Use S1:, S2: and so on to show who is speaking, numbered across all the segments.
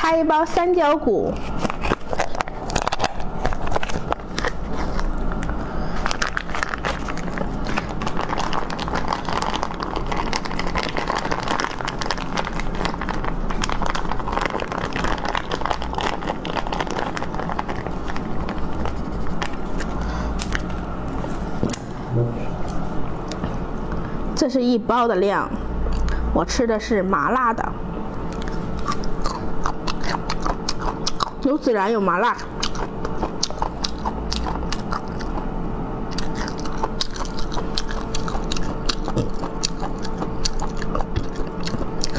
S1: 插一包三角骨。这是一包的量，我吃的是麻辣的，有孜然有麻辣，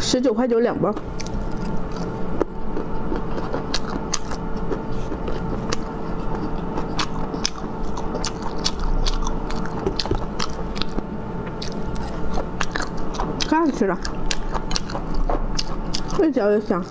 S1: 十九块九两包。刚吃了，越嚼越香。